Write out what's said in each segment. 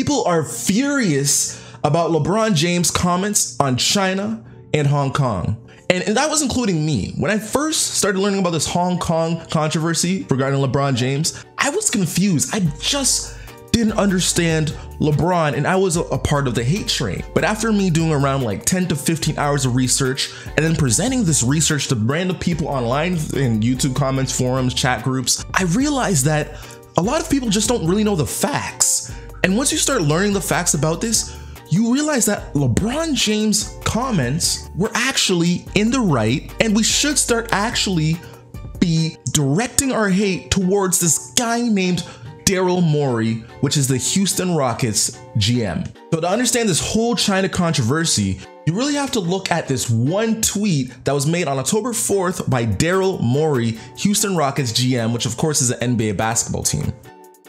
People are furious about LeBron James' comments on China and Hong Kong. And, and, that was including me. When I first started learning about this Hong Kong controversy regarding LeBron James, I was confused. I just didn't understand LeBron and I was a, a, part of the hate train. But after me doing around like 10 to 15 hours of research and then presenting this research to random people online in YouTube comments, forums, chat groups, I realized that a lot of people just don't really know the facts. And once you start learning the facts about this, you realize that LeBron James' comments were actually in the right, and we should start actually be directing our hate towards this guy named Daryl Morey, which is the Houston Rockets GM. So to understand this whole China controversy, you really have to look at this one tweet that was made on October 4th by Daryl Morey, Houston Rockets GM, which of course is an NBA basketball team.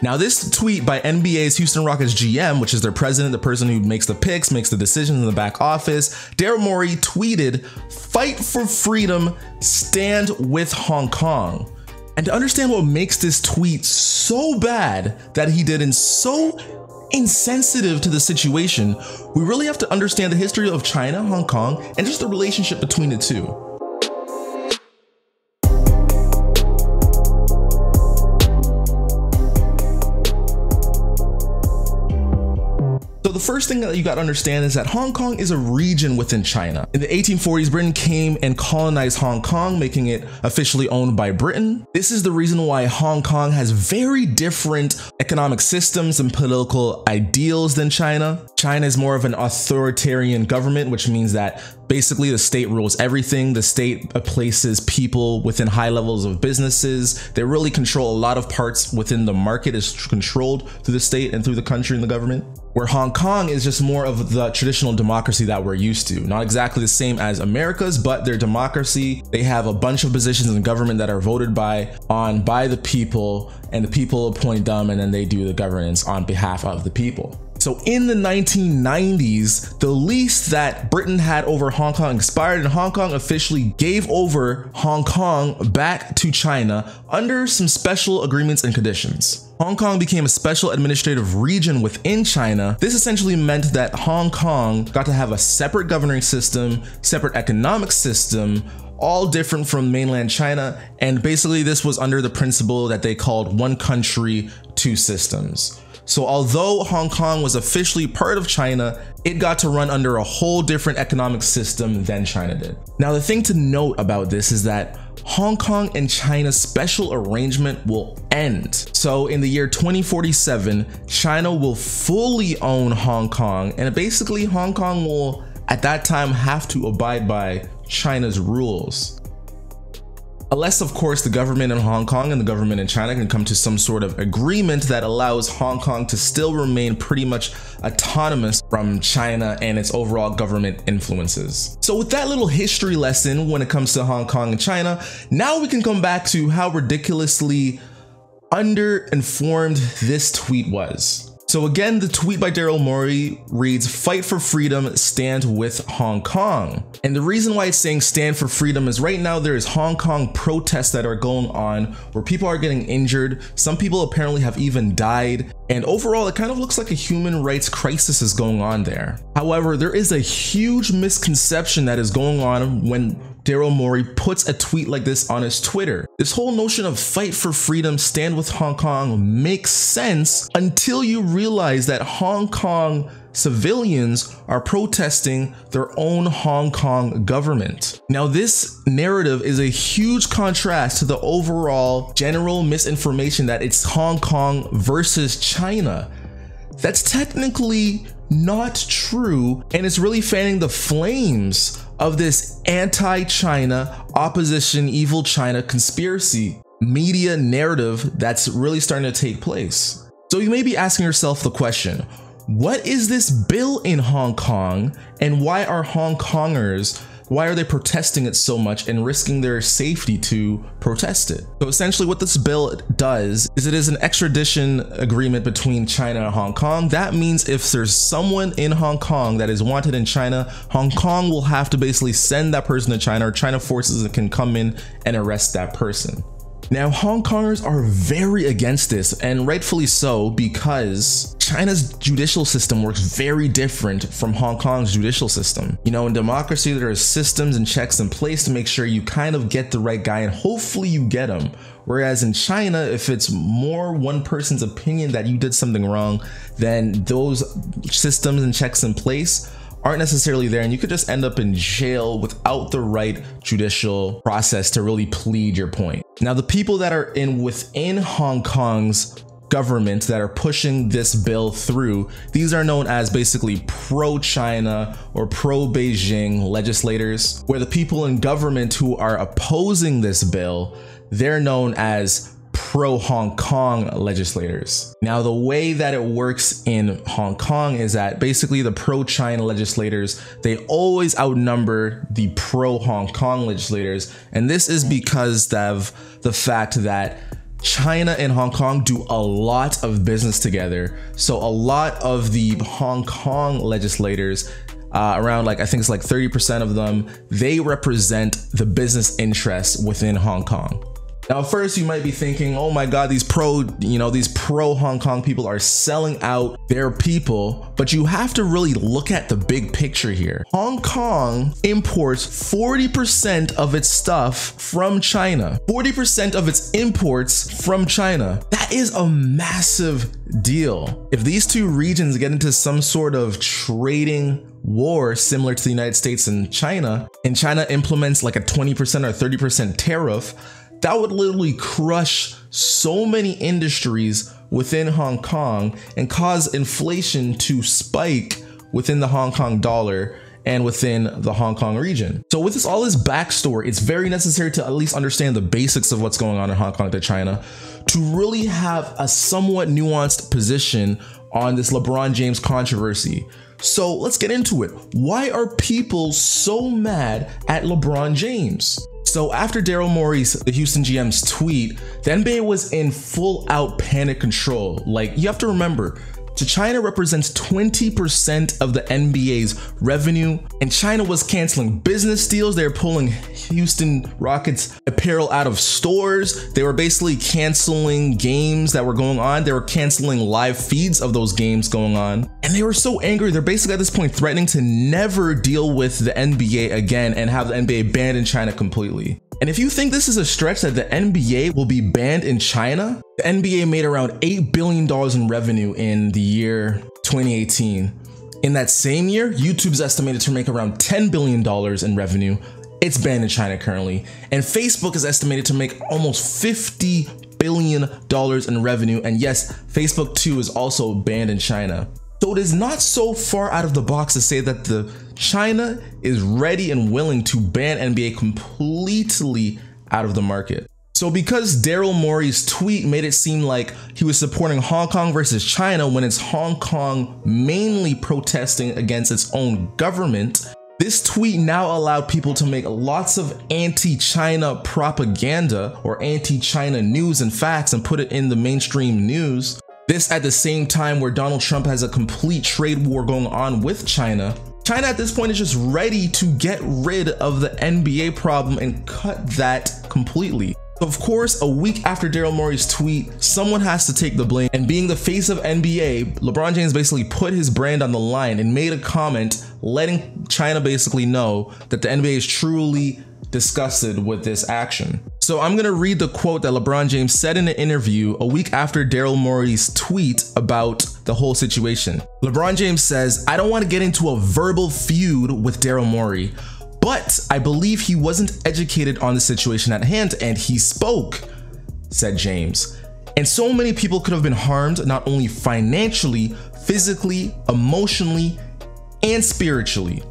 Now, this tweet by NBA's Houston Rockets GM, which is their president, the person who makes the picks, makes the decisions in the back office, Daryl Morey tweeted, Fight for freedom, stand with Hong Kong. And to understand what makes this tweet so bad that he did and so insensitive to the situation, we really have to understand the history of China, Hong Kong, and just the relationship between the two. First thing that you got to understand is that Hong Kong is a region within China. In the 1840s, Britain came and colonized Hong Kong, making it officially owned by Britain. This is the reason why Hong Kong has very different economic systems and political ideals than China. China is more of an authoritarian government, which means that basically the state rules everything. The state places people within high levels of businesses. They really control a lot of parts within the market is controlled through the state and through the country and the government. Where Hong Kong is just more of the traditional democracy that we're used to. Not exactly the same as America's, but their democracy. They have a bunch of positions in government that are voted by on by the people and the people appoint them and then they do the governance on behalf of the people. So in the 1990s, the lease that Britain had over Hong Kong expired and Hong Kong officially gave over Hong Kong back to China under some special agreements and conditions. Hong Kong became a special administrative region within China. This essentially meant that Hong Kong got to have a separate governing system, separate economic system, all different from mainland China. And basically, this was under the principle that they called one country, two systems. So although Hong Kong was officially part of China, it got to run under a whole different economic system than China did. Now, the thing to note about this is that Hong Kong and China's special arrangement will end. So in the year 2047, China will fully own Hong Kong and basically Hong Kong will at that time have to abide by China's rules. Unless, of course, the government in Hong Kong and the government in China can come to some sort of agreement that allows Hong Kong to still remain pretty much autonomous from China and its overall government influences. So, with that little history lesson when it comes to Hong Kong and China, now we can come back to how ridiculously underinformed this tweet was. So again, the tweet by Daryl Morey reads, fight for freedom, stand with Hong Kong. And the reason why it's saying stand for freedom is right now there is Hong Kong protests that are going on where people are getting injured. Some people apparently have even died. And overall, it kind of looks like a human rights crisis is going on there. However, there is a huge misconception that is going on when Daryl Morey puts a tweet like this on his Twitter. This whole notion of fight for freedom, stand with Hong Kong makes sense until you realize that Hong Kong civilians are protesting their own Hong Kong government. Now, this narrative is a huge contrast to the overall general misinformation that it's Hong Kong versus China. That's technically not true, and it's really fanning the flames of this anti China, opposition, evil China conspiracy media narrative that's really starting to take place. So you may be asking yourself the question what is this bill in Hong Kong, and why are Hong Kongers why are they protesting it so much and risking their safety to protest it? So essentially what this bill does is it is an extradition agreement between China and Hong Kong. That means if there's someone in Hong Kong that is wanted in China, Hong Kong will have to basically send that person to China or China forces can come in and arrest that person. Now, Hong Kongers are very against this, and rightfully so, because China's judicial system works very different from Hong Kong's judicial system. You know, in democracy, there are systems and checks in place to make sure you kind of get the right guy and hopefully you get him. Whereas in China, if it's more one person's opinion that you did something wrong, then those systems and checks in place aren't necessarily there and you could just end up in jail without the right judicial process to really plead your point. Now the people that are in within Hong Kong's government that are pushing this bill through, these are known as basically pro-China or pro-Beijing legislators, where the people in government who are opposing this bill, they're known as pro Hong Kong legislators. Now, the way that it works in Hong Kong is that basically the pro China legislators, they always outnumber the pro Hong Kong legislators. And this is because of the fact that China and Hong Kong do a lot of business together. So a lot of the Hong Kong legislators uh, around like I think it's like 30% of them, they represent the business interests within Hong Kong. Now, first you might be thinking, oh my God, these pro, you know, these pro Hong Kong people are selling out their people, but you have to really look at the big picture here. Hong Kong imports 40% of its stuff from China, 40% of its imports from China. That is a massive deal. If these two regions get into some sort of trading war similar to the United States and China, and China implements like a 20% or 30% tariff, that would literally crush so many industries within Hong Kong and cause inflation to spike within the Hong Kong dollar and within the Hong Kong region. So with this all this backstory, it's very necessary to at least understand the basics of what's going on in Hong Kong to China to really have a somewhat nuanced position on this LeBron James controversy. So let's get into it. Why are people so mad at LeBron James? So after Daryl Morey's, the Houston GM's tweet, the NBA was in full out panic control. Like you have to remember, China represents 20% of the NBA's revenue, and China was canceling business deals. They were pulling Houston Rockets apparel out of stores. They were basically canceling games that were going on. They were canceling live feeds of those games going on. And they were so angry, they're basically at this point threatening to never deal with the NBA again and have the NBA banned in China completely. And if you think this is a stretch that the NBA will be banned in China, the NBA made around $8 billion in revenue in the year 2018. In that same year, YouTube's estimated to make around $10 billion in revenue. It's banned in China currently. And Facebook is estimated to make almost $50 billion in revenue. And yes, Facebook too is also banned in China. So it is not so far out of the box to say that the China is ready and willing to ban NBA completely out of the market. So because Daryl Morey's tweet made it seem like he was supporting Hong Kong versus China when it's Hong Kong mainly protesting against its own government, this tweet now allowed people to make lots of anti-China propaganda or anti-China news and facts and put it in the mainstream news this at the same time where Donald Trump has a complete trade war going on with China. China at this point is just ready to get rid of the NBA problem and cut that completely. Of course, a week after Daryl Morey's tweet, someone has to take the blame. And being the face of NBA, LeBron James basically put his brand on the line and made a comment letting China basically know that the NBA is truly disgusted with this action. So I'm gonna read the quote that LeBron James said in an interview a week after Daryl Morey's tweet about the whole situation. LeBron James says, I don't wanna get into a verbal feud with Daryl Morey, but I believe he wasn't educated on the situation at hand and he spoke, said James. And so many people could have been harmed not only financially, physically, emotionally, and spiritually.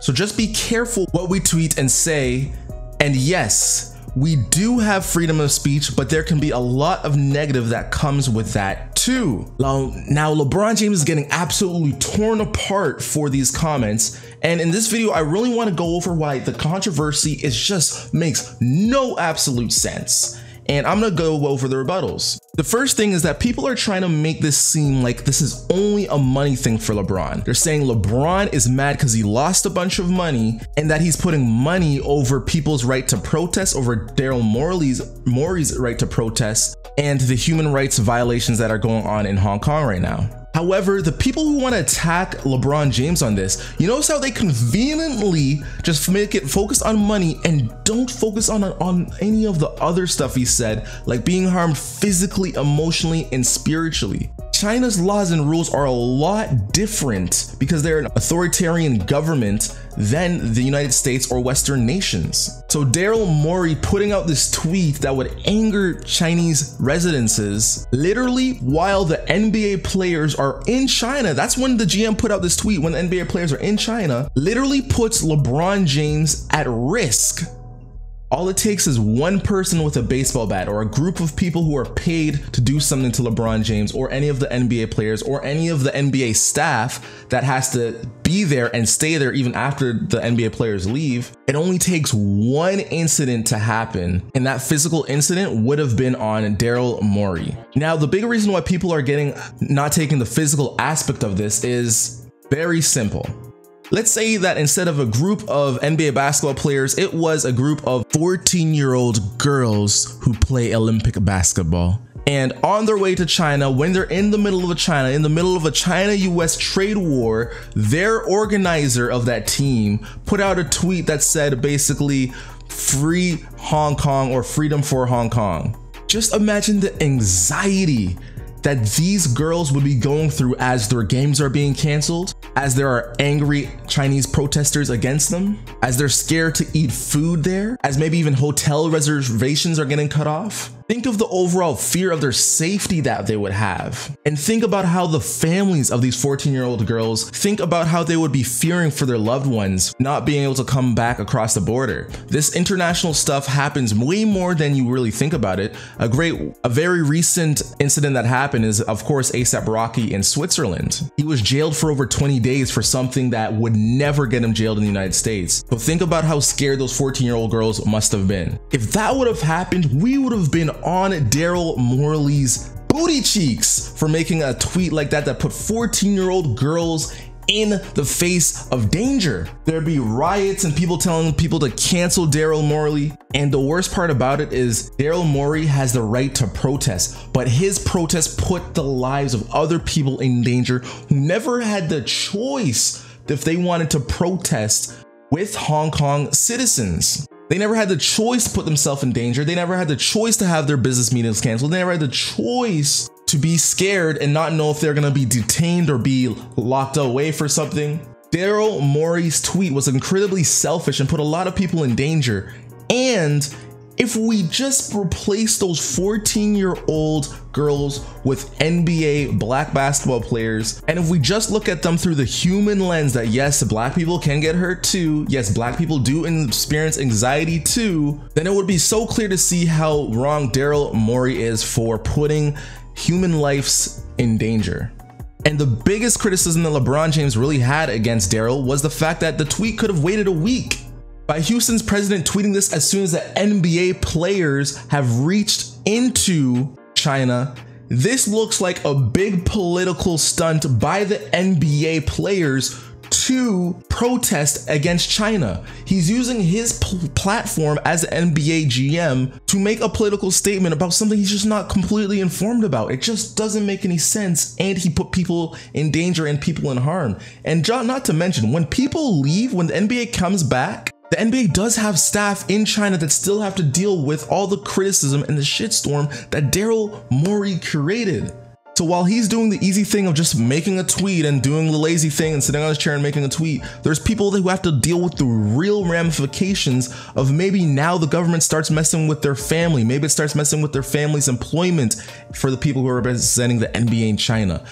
So just be careful what we tweet and say and yes, we do have freedom of speech, but there can be a lot of negative that comes with that too. Now, now LeBron James is getting absolutely torn apart for these comments. And in this video, I really want to go over why the controversy is just makes no absolute sense. and I'm gonna go over the rebuttals. The first thing is that people are trying to make this seem like this is only a money thing for LeBron. They're saying LeBron is mad because he lost a bunch of money and that he's putting money over people's right to protest, over Daryl Morey's, Morey's right to protest, and the human rights violations that are going on in Hong Kong right now. However, the people who want to attack LeBron James on this, you notice how they conveniently just make it focus on money and don't focus on, on any of the other stuff he said, like being harmed physically, emotionally, and spiritually. China's laws and rules are a lot different because they're an authoritarian government than the United States or Western nations. So Daryl Morey putting out this tweet that would anger Chinese residences literally while the NBA players are in China. That's when the GM put out this tweet when the NBA players are in China, literally puts LeBron James at risk all it takes is one person with a baseball bat or a group of people who are paid to do something to LeBron James or any of the NBA players or any of the NBA staff that has to be there and stay there even after the NBA players leave. It only takes one incident to happen, and that physical incident would have been on Daryl Morey. Now, the big reason why people are getting not taking the physical aspect of this is very simple. Let's say that instead of a group of NBA basketball players, it was a group of 14 year old girls who play Olympic basketball. And on their way to China, when they're in the middle of China, in the middle of a China US trade war, their organizer of that team put out a tweet that said basically, free Hong Kong or freedom for Hong Kong. Just imagine the anxiety that these girls would be going through as their games are being canceled, as there are angry Chinese protesters against them, as they're scared to eat food there, as maybe even hotel reservations are getting cut off. Think of the overall fear of their safety that they would have. And think about how the families of these 14 year old girls think about how they would be fearing for their loved ones not being able to come back across the border. This international stuff happens way more than you really think about it. A great, a very recent incident that happened is, of course, ASAP Rocky in Switzerland. He was jailed for over 20 days for something that would never get him jailed in the United States. But think about how scared those 14 year old girls must have been. If that would have happened, we would have been on Daryl Morley's booty cheeks for making a tweet like that that put 14 year old girls in the face of danger. There'd be riots and people telling people to cancel Daryl Morley. And the worst part about it is Daryl Morey has the right to protest, but his protest put the lives of other people in danger who never had the choice if they wanted to protest with Hong Kong citizens. They never had the choice to put themselves in danger. They never had the choice to have their business meetings canceled. They never had the choice to be scared and not know if they're gonna be detained or be locked away for something. Daryl Morey's tweet was incredibly selfish and put a lot of people in danger. And if we just replace those 14 year old girls with NBA black basketball players, and if we just look at them through the human lens that yes, black people can get hurt too, yes, black people do experience anxiety too, then it would be so clear to see how wrong Daryl Morey is for putting human lives in danger. And the biggest criticism that LeBron James really had against Daryl was the fact that the tweet could have waited a week by Houston's president tweeting this as soon as the NBA players have reached into China. This looks like a big political stunt by the NBA players to protest against China. He's using his platform as an NBA GM to make a political statement about something he's just not completely informed about. It just doesn't make any sense. And he put people in danger and people in harm. And John, not to mention, when people leave, when the NBA comes back, the NBA does have staff in China that still have to deal with all the criticism and the shitstorm that Daryl Morey created. So while he's doing the easy thing of just making a tweet and doing the lazy thing and sitting on his chair and making a tweet, there's people who have to deal with the real ramifications of maybe now the government starts messing with their family. Maybe it starts messing with their family's employment for the people who are representing the NBA in China.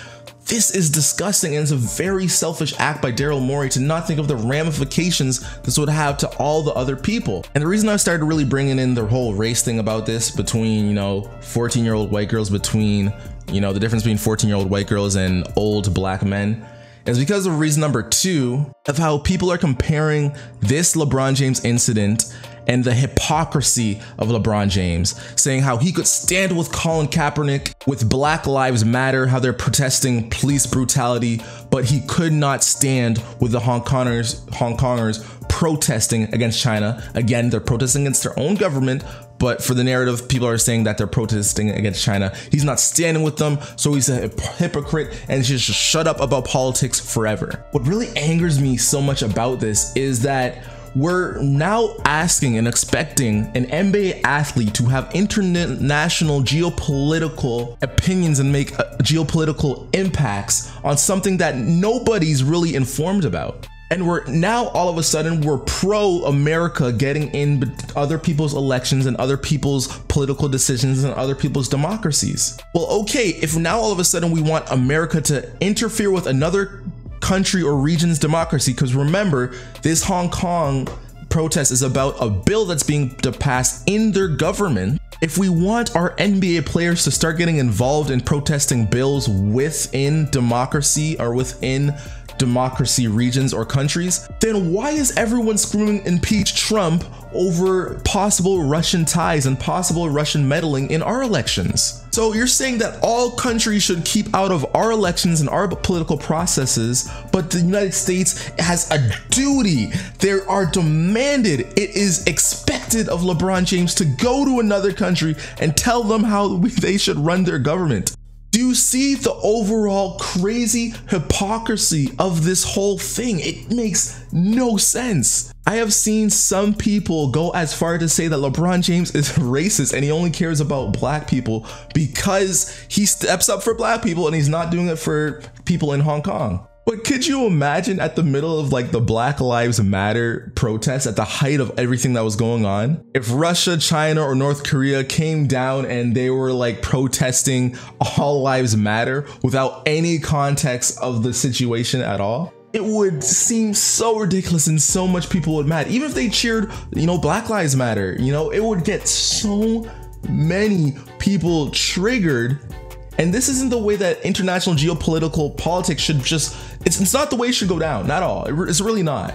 This is disgusting and it's a very selfish act by Daryl Morey to not think of the ramifications this would have to all the other people. And the reason I started really bringing in the whole race thing about this between, you know, 14 year old white girls, between, you know, the difference between 14 year old white girls and old black men is because of reason number two of how people are comparing this LeBron James incident and the hypocrisy of LeBron James, saying how he could stand with Colin Kaepernick with Black Lives Matter, how they're protesting police brutality, but he could not stand with the Hong Kongers, Hong Kongers protesting against China. Again, they're protesting against their own government, but for the narrative, people are saying that they're protesting against China. He's not standing with them, so he's a hypocrite and he should just shut up about politics forever. What really angers me so much about this is that we're now asking and expecting an NBA athlete to have international geopolitical opinions and make uh, geopolitical impacts on something that nobody's really informed about. And we're now all of a sudden we're pro America getting in other people's elections and other people's political decisions and other people's democracies. Well, okay, if now all of a sudden we want America to interfere with another country or region's democracy, because remember, this Hong Kong protest is about a bill that's being passed in their government. If we want our NBA players to start getting involved in protesting bills within democracy or within democracy regions or countries, then why is everyone screaming impeach Trump over possible Russian ties and possible Russian meddling in our elections? So you're saying that all countries should keep out of our elections and our political processes, but the United States has a duty. They are demanded, it is expected of LeBron James to go to another country and tell them how they should run their government. Do you see the overall crazy hypocrisy of this whole thing? It makes no sense. I have seen some people go as far to say that LeBron James is racist and he only cares about black people because he steps up for black people and he's not doing it for people in Hong Kong. But could you imagine at the middle of like the Black Lives Matter protests at the height of everything that was going on? If Russia, China, or North Korea came down and they were like protesting all lives matter without any context of the situation at all? It would seem so ridiculous and so much people would mad. Even if they cheered, you know, Black Lives Matter, you know, it would get so many people triggered and this isn't the way that international geopolitical politics should just, it's, it's not the way it should go down, not all. It's really not.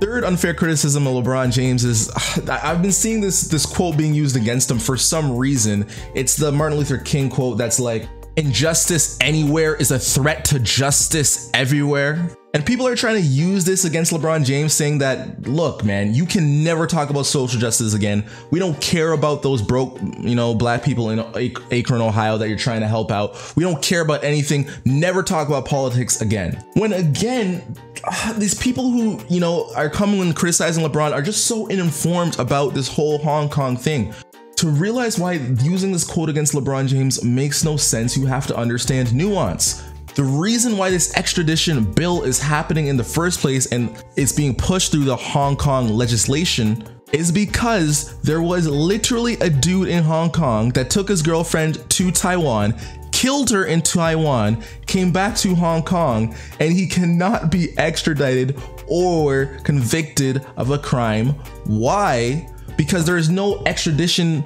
Third unfair criticism of LeBron James is I've been seeing this this quote being used against him for some reason. It's the Martin Luther King quote that's like injustice anywhere is a threat to justice everywhere. And people are trying to use this against LeBron James, saying that, look, man, you can never talk about social justice again. We don't care about those broke, you know, black people in Akron, Ohio that you're trying to help out. We don't care about anything. Never talk about politics again. When again, ah, these people who, you know, are coming and criticizing LeBron are just so uninformed about this whole Hong Kong thing. To realize why using this quote against LeBron James makes no sense, you have to understand nuance. The reason why this extradition bill is happening in the first place and it's being pushed through the Hong Kong legislation is because there was literally a dude in Hong Kong that took his girlfriend to Taiwan, killed her in Taiwan, came back to Hong Kong, and he cannot be extradited or convicted of a crime. Why? Because there is no extradition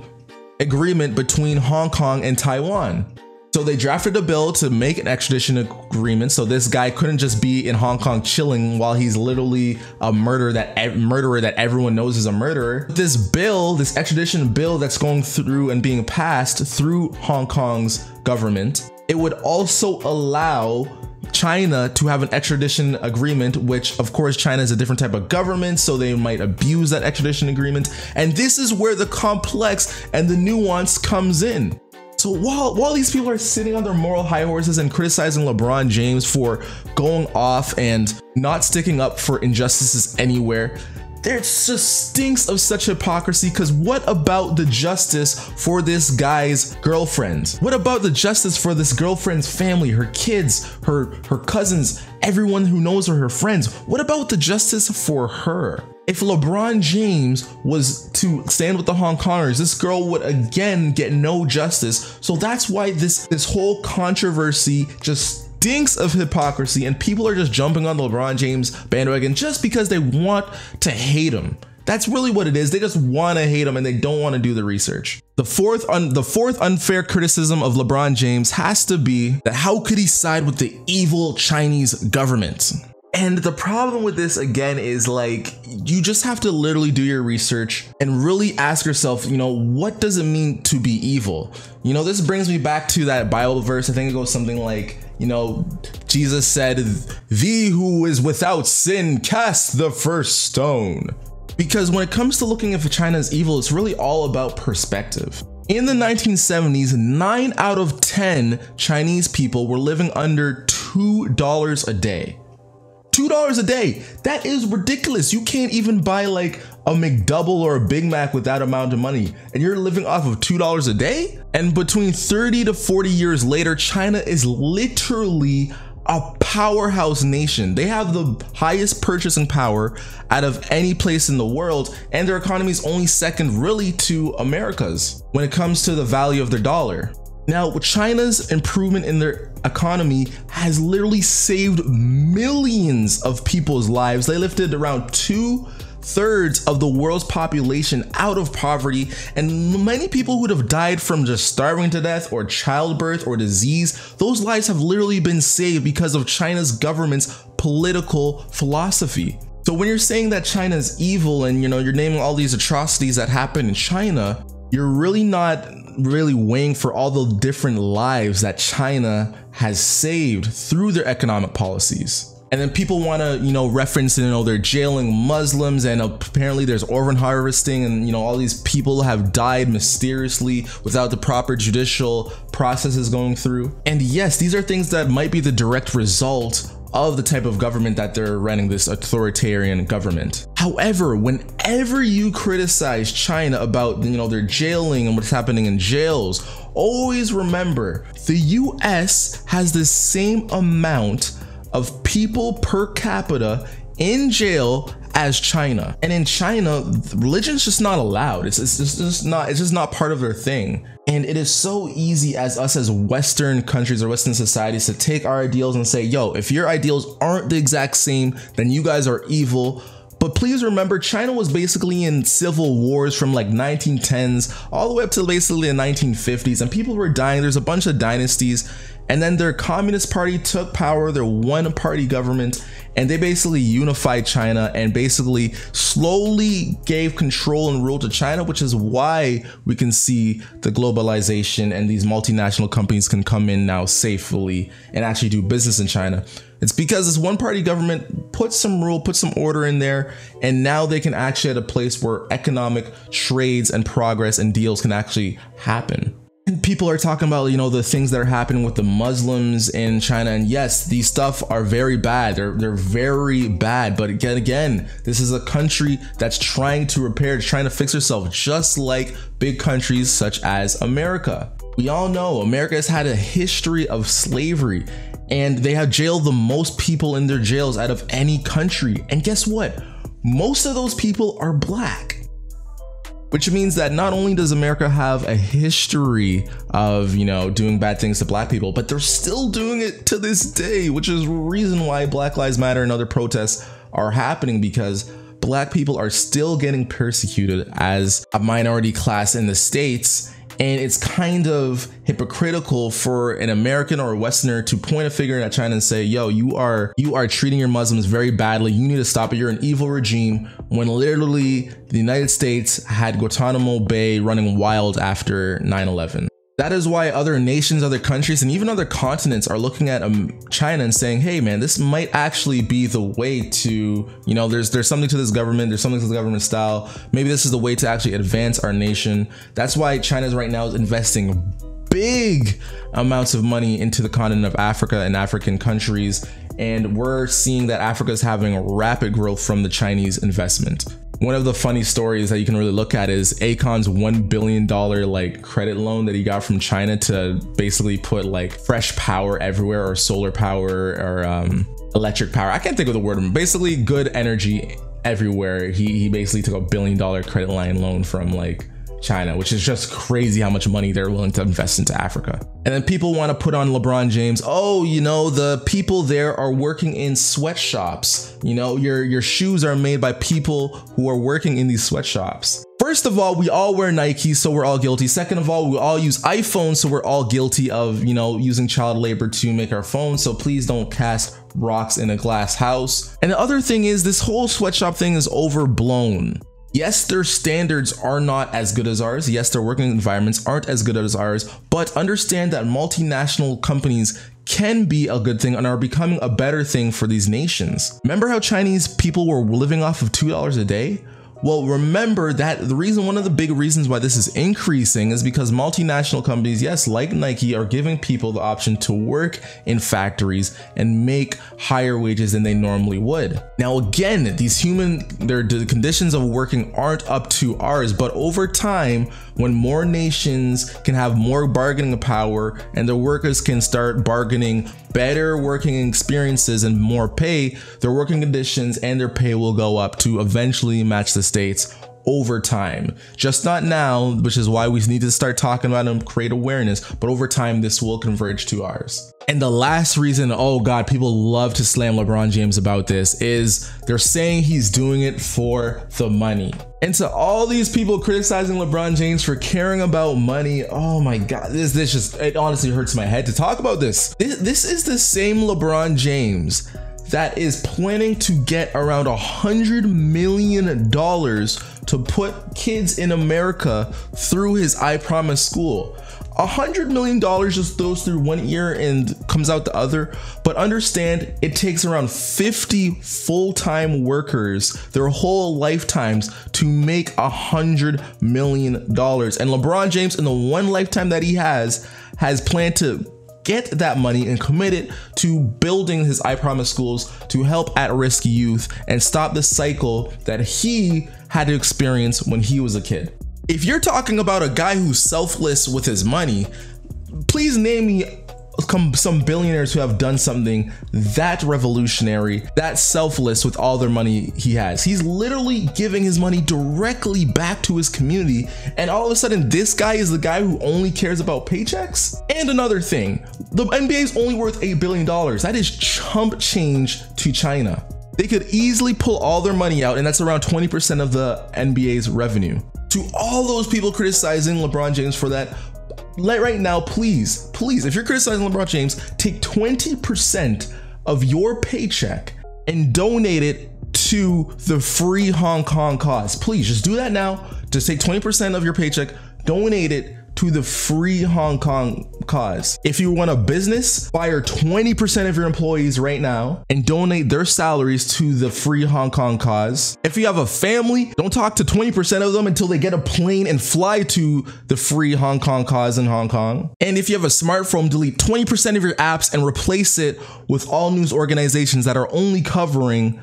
agreement between Hong Kong and Taiwan. So they drafted a bill to make an extradition agreement. So this guy couldn't just be in Hong Kong chilling while he's literally a murderer that murderer that everyone knows is a murderer. This bill, this extradition bill that's going through and being passed through Hong Kong's government, it would also allow China to have an extradition agreement, which of course China is a different type of government, so they might abuse that extradition agreement. And this is where the complex and the nuance comes in. So while while these people are sitting on their moral high horses and criticizing LeBron James for going off and not sticking up for injustices anywhere, there just stinks of such hypocrisy because what about the justice for this guy's girlfriend? What about the justice for this girlfriend's family, her kids, her her cousins, everyone who knows her, her friends? What about the justice for her? If LeBron James was to stand with the Hong Kongers, this girl would again get no justice. So that's why this this whole controversy just stinks of hypocrisy and people are just jumping on the LeBron James bandwagon just because they want to hate him. That's really what it is. They just want to hate him and they don't want to do the research. The fourth un- the fourth unfair criticism of LeBron James has to be that how could he side with the evil Chinese government? And the problem with this again is like you just have to literally do your research and really ask yourself, you know, what does it mean to be evil? You know, this brings me back to that Bible verse. I think it goes something like, you know, Jesus said, Thee who is without sin, cast the first stone. Because when it comes to looking at China's evil, it's really all about perspective. In the 1970s, 9 out of 10 Chinese people were living under $2 a day. $2 a day. That is ridiculous. You can't even buy like a McDouble or a Big Mac with that amount of money. And you're living off of $2 a day? And between 30 to 40 years later, China is literally a powerhouse nation. They have the highest purchasing power out of any place in the world, and their economy is only second really to America's when it comes to the value of their dollar. Now, China's improvement in their economy has literally saved millions of people's lives. They lifted around two thirds of the world's population out of poverty, and many people would have died from just starving to death or childbirth or disease. Those lives have literally been saved because of China's government's political philosophy. So when you're saying that China is evil and you know you're naming all these atrocities that happen in China, you're really not really weighing for all the different lives that China has saved through their economic policies. And then people want to, you know, reference, you know, they're jailing Muslims and apparently there's organ harvesting and, you know, all these people have died mysteriously without the proper judicial processes going through. And yes, these are things that might be the direct result of the type of government that they're running, this authoritarian government. However, whenever you criticize China about, you know, their jailing and what's happening in jails, always remember the US has the same amount of people per capita in jail as China. And in China, religion's just not allowed. It's, it's, it's just not it's just not part of their thing. And it is so easy as us as Western countries or Western societies to take our ideals and say, yo, if your ideals aren't the exact same, then you guys are evil. But please remember, China was basically in civil wars from like 1910s all the way up to basically the 1950s, and people were dying. There's a bunch of dynasties, and then their Communist Party took power, their one party government, and they basically unified China and basically slowly gave control and rule to China, which is why we can see the globalization and these multinational companies can come in now safely and actually do business in China. It's because this one party government put some rule, put some order in there, and now they can actually at a place where economic trades and progress and deals can actually happen. People are talking about, you know, the things that are happening with the Muslims in China. And yes, these stuff are very bad. They're they're very bad. But again, again, this is a country that's trying to repair, trying to fix itself, just like big countries such as America. We all know America has had a history of slavery and they have jailed the most people in their jails out of any country. And guess what? Most of those people are black which means that not only does America have a history of, you know, doing bad things to black people, but they're still doing it to this day, which is reason why Black Lives Matter and other protests are happening because black people are still getting persecuted as a minority class in the states and it's kind of hypocritical for an American or a Westerner to point a finger at China and say, yo, you are you are treating your Muslims very badly. You need to stop it. You're an evil regime when literally the United States had Guantanamo Bay running wild after 9-11. That is why other nations, other countries, and even other continents are looking at um, China and saying, "Hey, man, this might actually be the way to, you know, there's there's something to this government, there's something to the government style. Maybe this is the way to actually advance our nation." That's why China's right now is investing big amounts of money into the continent of Africa and African countries, and we're seeing that Africa is having rapid growth from the Chinese investment one of the funny stories that you can really look at is Akon's $1 billion like credit loan that he got from China to basically put like fresh power everywhere or solar power or um, electric power. I can't think of the word, basically good energy everywhere. He, he basically took a billion dollar credit line loan from like China, which is just crazy how much money they're willing to invest into Africa. And then people want to put on LeBron James. Oh, you know, the people there are working in sweatshops. You know, your your shoes are made by people who are working in these sweatshops. First of all, we all wear Nike, so we're all guilty. Second of all, we all use iPhones, so we're all guilty of, you know, using child labor to make our phones. So please don't cast rocks in a glass house. And the other thing is this whole sweatshop thing is overblown. Yes, their standards are not as good as ours. Yes, their working environments aren't as good as ours, but understand that multinational companies can be a good thing and are becoming a better thing for these nations. Remember how Chinese people were living off of $2 a day? Well, remember that the reason, one of the big reasons why this is increasing is because multinational companies, yes, like Nike, are giving people the option to work in factories and make higher wages than they normally would. Now, again, these human, their the conditions of working aren't up to ours, but over time, when more nations can have more bargaining power and the workers can start bargaining better working experiences and more pay, their working conditions and their pay will go up to eventually match the states over time. Just not now, which is why we need to start talking about them, create awareness, but over time, this will converge to ours. And the last reason, oh God, people love to slam LeBron James about this is they're saying he's doing it for the money. And to all these people criticizing LeBron James for caring about money, oh my God, this this just it honestly hurts my head to talk about this. This, this is the same LeBron James that is planning to get around a hundred million dollars to put kids in America through his I Promise school. A hundred million dollars just goes through one ear and comes out the other. But understand it takes around 50 full-time workers their whole lifetimes to make a hundred million dollars. And LeBron James, in the one lifetime that he has, has planned to get that money and commit it to building his I Promise schools to help at risk youth and stop the cycle that he had to experience when he was a kid. If you're talking about a guy who's selfless with his money, please name me some billionaires who have done something that revolutionary, that selfless with all their money he has. He's literally giving his money directly back to his community. And all of a sudden, this guy is the guy who only cares about paychecks. And another thing, the NBA is only worth $8 billion. That is chump change to China. They could easily pull all their money out, and that's around 20% of the NBA's revenue. To all those people criticizing LeBron James for that, let right now, please, please, if you're criticizing LeBron James, take 20% of your paycheck and donate it to the free Hong Kong cause. Please just do that now. Just take 20% of your paycheck, donate it to the free Hong Kong cause. If you want a business, fire 20% of your employees right now and donate their salaries to the free Hong Kong cause. If you have a family, don't talk to 20% of them until they get a plane and fly to the free Hong Kong cause in Hong Kong. And if you have a smartphone, delete 20% of your apps and replace it with all news organizations that are only covering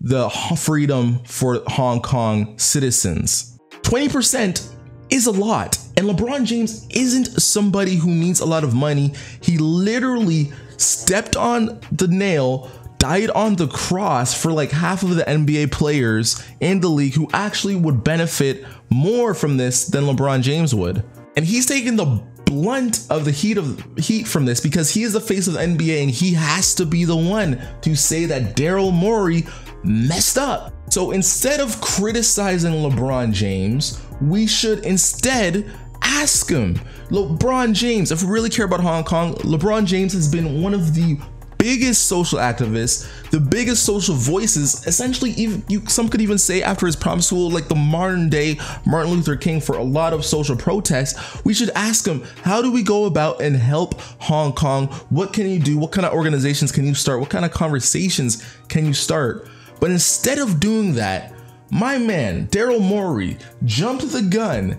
the freedom for Hong Kong citizens. 20% is a lot. And LeBron James isn't somebody who needs a lot of money. He literally stepped on the nail, died on the cross for like half of the NBA players in the league who actually would benefit more from this than LeBron James would. And he's taking the blunt of the heat of heat from this because he is the face of the NBA and he has to be the one to say that Daryl Morey messed up. So instead of criticizing LeBron James, we should instead ask him. LeBron James, if we really care about Hong Kong, LeBron James has been one of the biggest social activists, the biggest social voices, essentially even you some could even say after his prom school, like the modern day Martin Luther King for a lot of social protests, we should ask him, how do we go about and help Hong Kong? What can you do? What kind of organizations can you start? What kind of conversations can you start? But instead of doing that, my man, Daryl Morey, jumped the gun,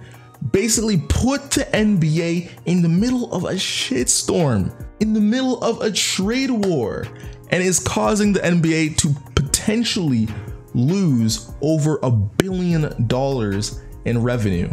basically put the NBA in the middle of a shitstorm, in the middle of a trade war, and is causing the NBA to potentially lose over a billion dollars in revenue.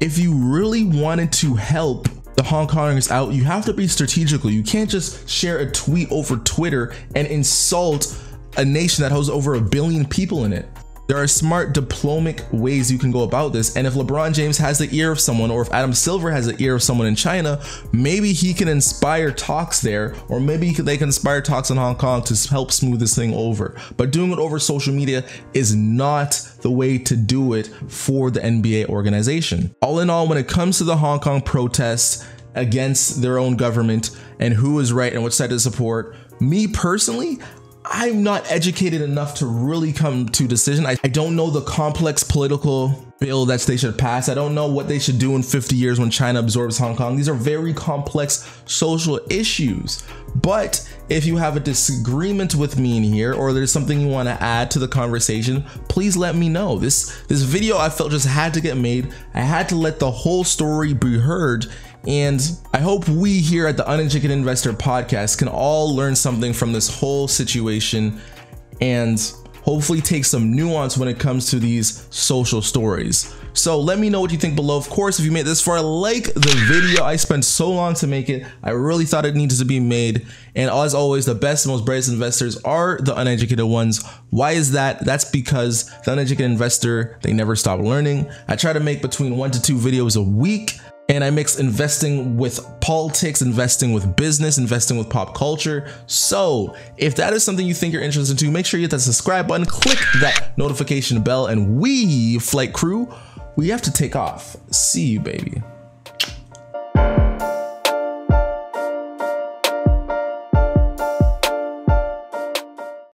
If you really wanted to help the Hong Kongers out, you have to be strategical. You can't just share a tweet over Twitter and insult a nation that has over a billion people in it. There are smart diplomatic ways you can go about this. And if LeBron James has the ear of someone, or if Adam Silver has the ear of someone in China, maybe he can inspire talks there, or maybe they can inspire talks in Hong Kong to help smooth this thing over. But doing it over social media is not the way to do it for the NBA organization. All in all, when it comes to the Hong Kong protests against their own government and who is right and which side to support, me personally, I'm not educated enough to really come to decision. I, I, don't know the complex political bill that they should pass. I don't know what they should do in 50 years when China absorbs Hong Kong. These are very complex social issues. But if you have a disagreement with me in here or there's something you want to add to the conversation, please let me know. This this video I felt just had to get made. I had to let the whole story be heard and I hope we here at the Uneducated Investor podcast can all learn something from this whole situation and hopefully take some nuance when it comes to these social stories. So let me know what you think below. Of course, if you made this far, like the video. I spent so long to make it. I really thought it needed to be made. And as always, the best, most brightest investors are the uneducated ones. Why is that? That's because the uneducated investor, they never stop learning. I try to make between one to two videos a week and I mix investing with politics, investing with business, investing with pop culture. So if that is something you think you're interested in, make sure you hit that subscribe button, click that notification bell, and we, flight crew, we have to take off. See you, baby.